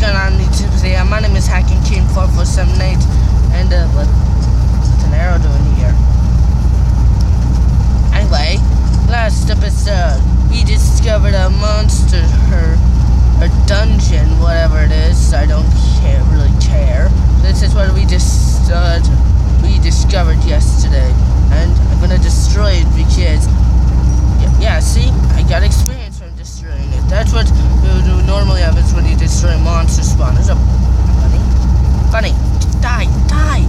going on YouTube today? Uh, my name is Hacking King 4478 and uh, what, what's an arrow doing here? Anyway, last episode we discovered a monster or a dungeon, whatever it is. I don't care, really care. This is what we just uh, we discovered yesterday, and I'm gonna destroy it because yeah, yeah see, I got experience from destroying it. That's what uh, normally happens when you destroy monster spawn. There's a bunny, bunny, die, die.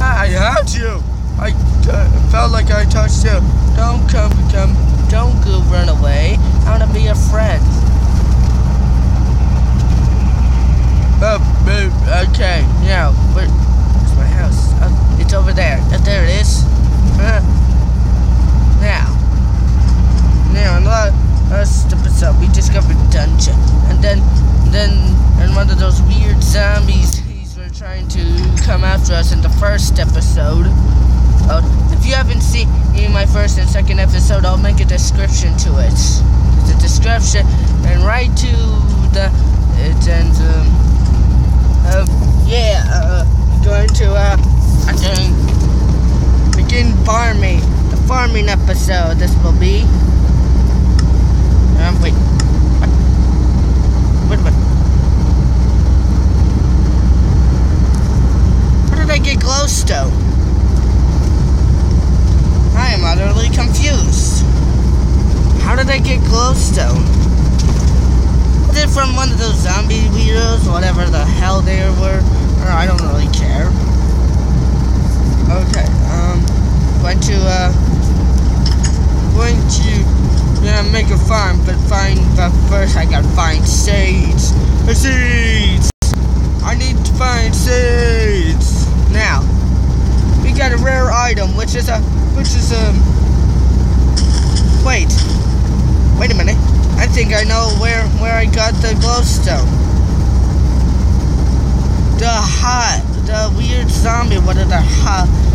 I had you. I uh, felt like I touched you. Don't come, come, don't go run away. I wanna be your friend. Oh, oh, okay, now, where, where's my house? Oh, it's over there. Oh, there it is. Uh, now, now, in the last episode, we discovered a dungeon, and then, then, and one of those weird zombies were trying to come after us in the first episode. Uh, if you haven't seen my first and second episode, I'll make a description to it. The description, and right to the it and um, uh, yeah, uh, going to uh, again begin farming. The farming episode. This will be. Um, wait. What? Wait, wait. How did I get glowstone? I am utterly confused. How did I get glowstone? Was it from one of those zombie weirdos, whatever the hell they were? Or I don't really care. Okay, um, going to, uh, going to, yeah, make a farm, but find, but first I gotta find seeds. Seeds! I need to find seeds! Now, we got a rare item, which is a, which is a, wait, wait a minute. I think I know where, where I got the glowstone. The hot, the weird zombie, what the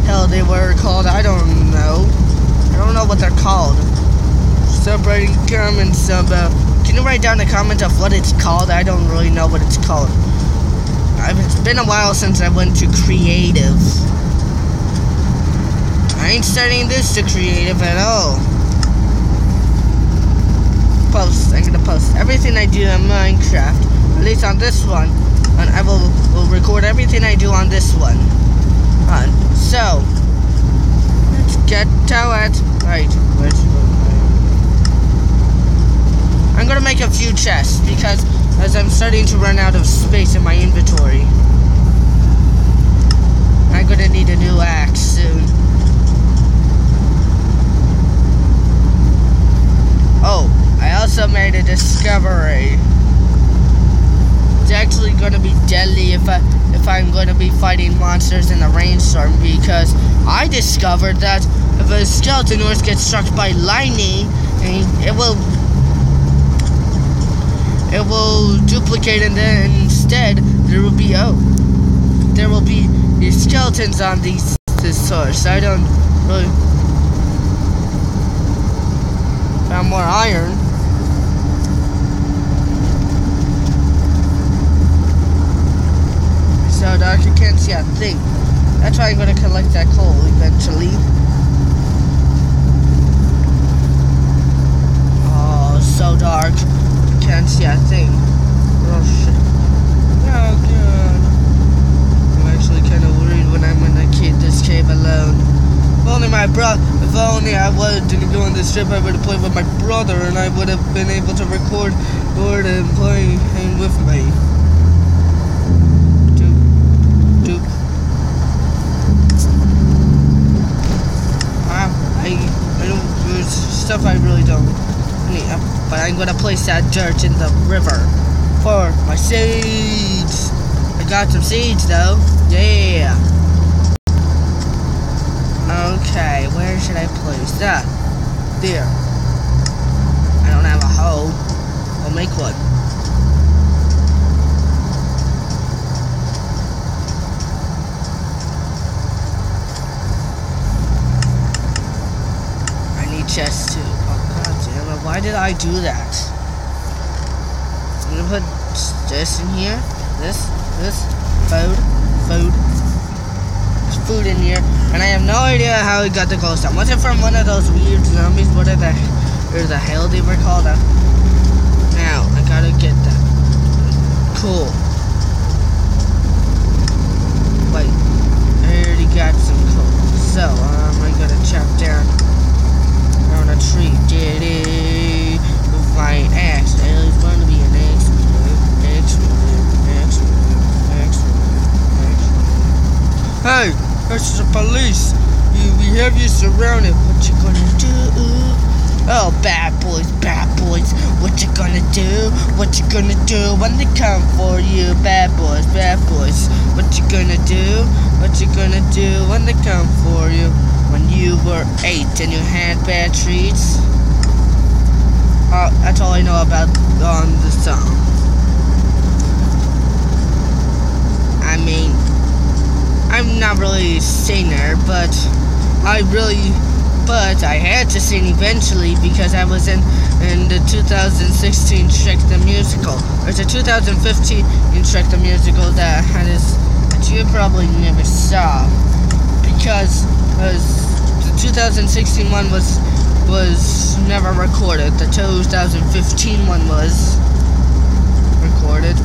hell they were called, I don't know. I don't know what they're called. Writing comments about, uh, can you write down a comment of what it's called? I don't really know what it's called. I've, it's been a while since I went to creative. I ain't starting this to creative at all. Post. I'm gonna post everything I do in Minecraft. At least on this one. And I will, will record everything I do on this one. On. So let's get to it. Right. I'm gonna make a few chests because as I'm starting to run out of space in my inventory. I'm gonna need a new axe soon. Oh, I also made a discovery. It's actually gonna be deadly if I if I'm gonna be fighting monsters in the rainstorm because I discovered that if a skeleton horse gets struck by lightning, it will it will duplicate and then instead there will be oh there will be skeletons on these this horse. I don't really found more iron. So a thing. That's why I'm gonna collect that coal eventually. Oh, so dark. Can't see a thing. Oh shit. Oh god. I'm actually kinda worried when I'm going to keep this cave alone. If only my bro if only I would didn't go on this trip I would have played with my brother and I would have been able to record record and play him with me. Doop doop. I I I don't there's stuff I really don't need uh, but I'm gonna place that dirt in the river for my seeds. I got some seeds though. Yeah. Okay, where should I place that? There. I don't have a hoe. I'll make one. Chests too. Oh god damn it, why did I do that? I'm gonna put this in here. This, this, food, food. There's food in here, and I have no idea how he got the glowstone. Was it from one of those weird zombies? What are the, or the hell they were called? Uh, now I gotta get that. Cool. Wait, I already got some coal. So um, I gotta chop down a tree. Did it? My axe. There's going to be an. Hey, this is the police. You, we have you surrounded. What you gonna do? Oh, bad boys, bad boys. What you gonna do? What you gonna do when they come for you? Bad boys, bad boys. What you gonna do? What you gonna do when they come for you? When you were eight and you had bad treats? Uh, that's all I know about on um, the song. I mean, I'm not really a singer, but I really, but I had to sing eventually because I was in in the 2016 Shrek the Musical. There's a 2015 in Shrek the Musical that that you probably never saw because was the 2016 one was was never recorded. The 2015 one was recorded.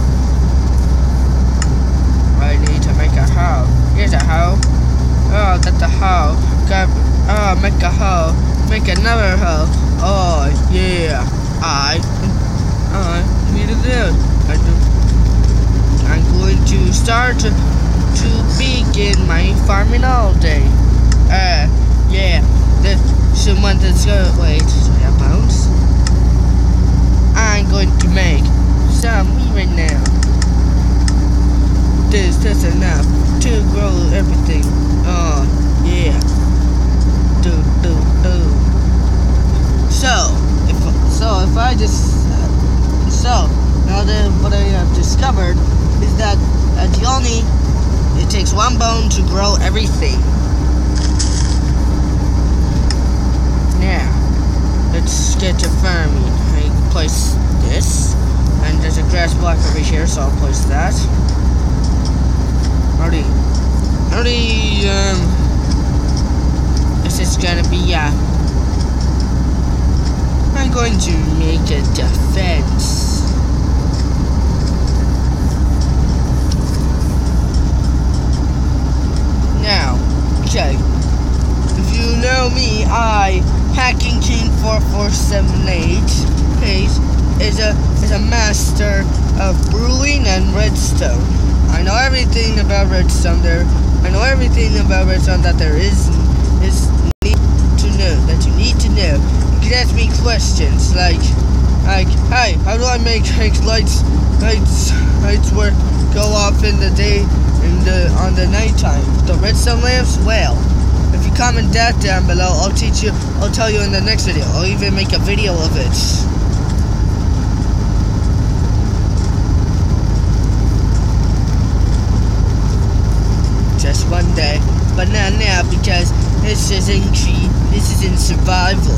I need to make a hoe. Here's a hoe. Oh, got the hoe. Got, oh, make a hoe. Make another hoe. Oh, yeah. I, I need to do. I do. I'm going to start to, to begin my farming all day. Uh, yeah. The, someone that's going wait, sorry, I bounce. I'm going to make some right now. This that's enough to grow everything. Oh yeah. Do do do. So if so if I just uh, so now then what I have discovered is that the only it takes one bone to grow everything. Now, let's get to farming. I place this, and there's a grass block over here, so I'll place that. Already, already, um, this is gonna be, uh, I'm going to make a defense. Now, okay, if you know me, I Hacking King 4478 Pace is a is a master of brewing and redstone. I know everything about redstone there. I know everything about redstone that there is is need to know that you need to know. You can ask me questions like like hey how do I make, make lights lights lights work go off in the day in the on the nighttime? The redstone lamps? Well if you comment that down below. I'll teach you, I'll tell you in the next video. I'll even make a video of it. Just one day. But not now because this is in this is in survival.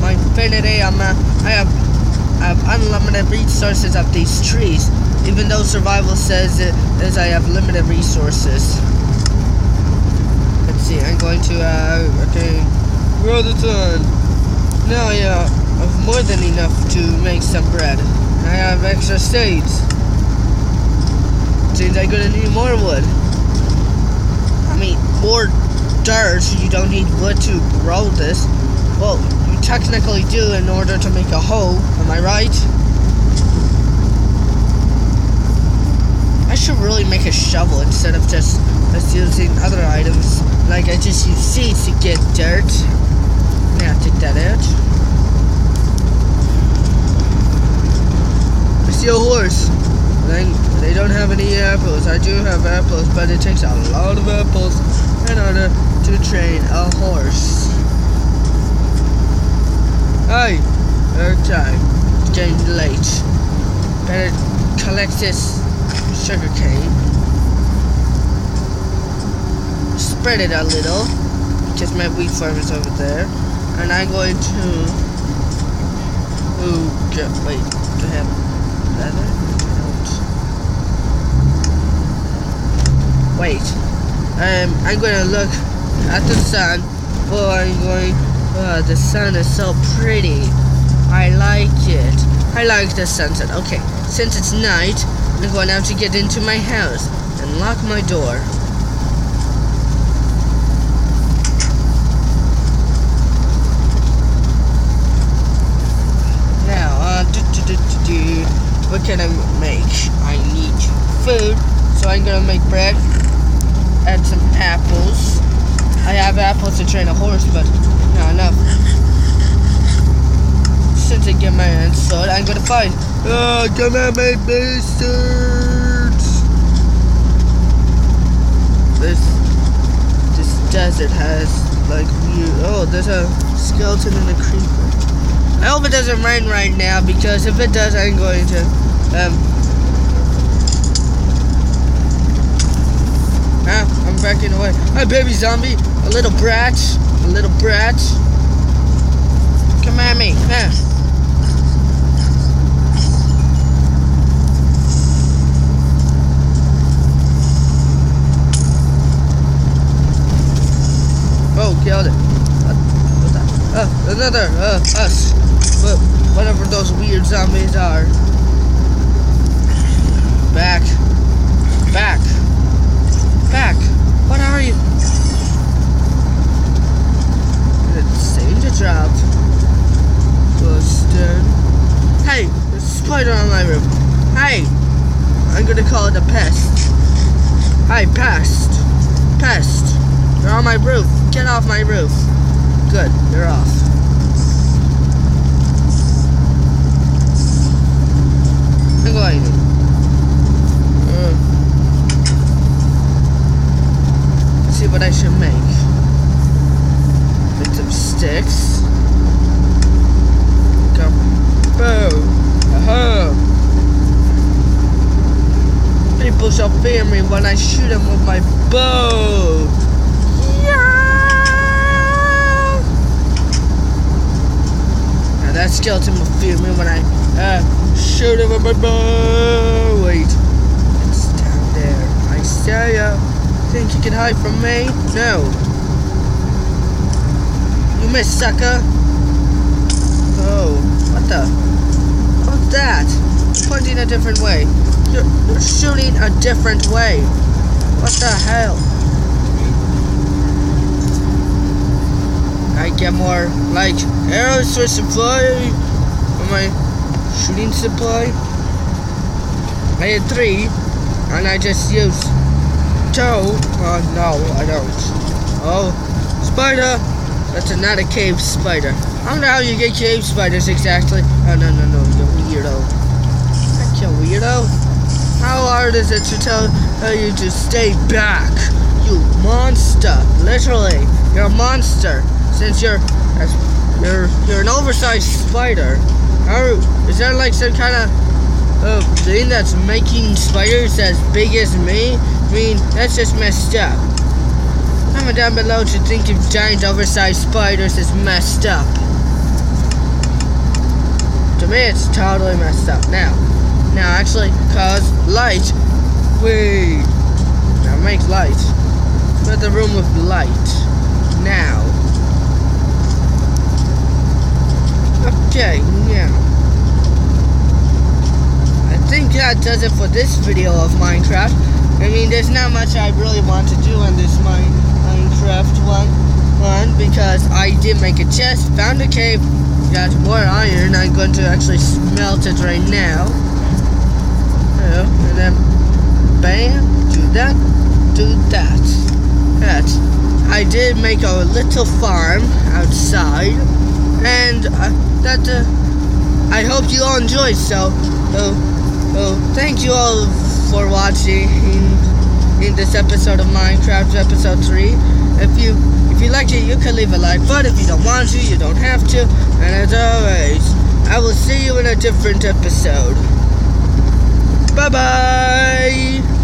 My infinity, I'm a, I have, I have unlimited resources of these trees. Even though survival says it, as I have limited resources Let's see, I'm going to, uh, okay, grow the ton. Now, yeah, I have more than enough to make some bread. I have extra seeds. Seems I'm gonna need more wood. I mean, more dirt. You don't need wood to grow this. Well, you technically do in order to make a hoe. Am I right? I should really make a shovel instead of just, using other items. Like I just use seeds to get dirt. Now take that out. I see a horse. They, they don't have any apples. I do have apples, but it takes a lot of apples in order to train a horse. Hey, okay. It's getting late. Better collect this sugar cane spread it a little because my wheat farm is over there and I'm going to oh get wait to have leather? Wait. Um, I'm gonna look at the sun. Oh, I'm going. Oh, the sun is so pretty. I like it. I like the sunset. Okay, since it's night, I'm going to have to get into my house and lock my door. Now, uh, do, do, do. what can I make? I need food, so I'm gonna make bread, add some apples. I have apples to train a horse, but not enough. Since I get my hands sword, I'm gonna find. Oh, come at my bastards! This this desert has like weird. Oh, there's a skeleton and a creeper. I hope it doesn't rain right now because if it does, I'm going to um. Ah, I'm backing away. Hi, baby zombie. A little brat. A little brat. Come at me. Ah. Oh, killed it. What, what the? Uh, another, uh, us. But whatever those weird zombies are. Back. Back. Back. What are you? It's danger drop. Busted. Hey, there's a spider on my roof. Hey, I'm gonna call it a pest. Hey, pest. Pest. You're on my roof. Off my roof. Good, they're off. I'm going. Uh, see what I should make. Get some sticks. Go. Boom. Aha. People shall fear me when I shoot them with my bow. Yeah. Now that skeleton will feel me when I uh, shoot him with my bow. Wait, it's down there. I saw ya. Think you can hide from me? No. You missed, sucker. Oh, what the? What's that? Pointing a different way. You're, you're shooting a different way. What the hell? I get more like arrows for supply. for my shooting supply? I had three, and I just used two. Oh no, I don't. Oh, spider! That's a, not a cave spider. I don't know how you get cave spiders exactly. Oh no no no, you weirdo! That's a weirdo. How hard is it to tell you to stay back? You monster! Literally, you're a monster. Since you're you're you're an oversized spider. is that like some kind of uh, thing that's making spiders as big as me? I mean, that's just messed up. Comment down below to think if giant oversized spiders is messed up. To me, it's totally messed up. Now, now actually, cause light. Wait. Now make light. Fill the room with light. Now. Okay, now. I think that does it for this video of Minecraft. I mean, there's not much I really want to do on this mine, Minecraft one, one because I did make a chest, found a cave, got more iron. I'm going to actually smelt it right now. Yeah, and then bam, do that, do that. That. I did make a little farm outside, and uh, that. Uh, I hope you all enjoyed. So, so, so thank you all for watching in, this episode of Minecraft, episode three. If you if you liked it, you can leave a like. But if you don't want to, you don't have to. And as always, I will see you in a different episode. Bye bye.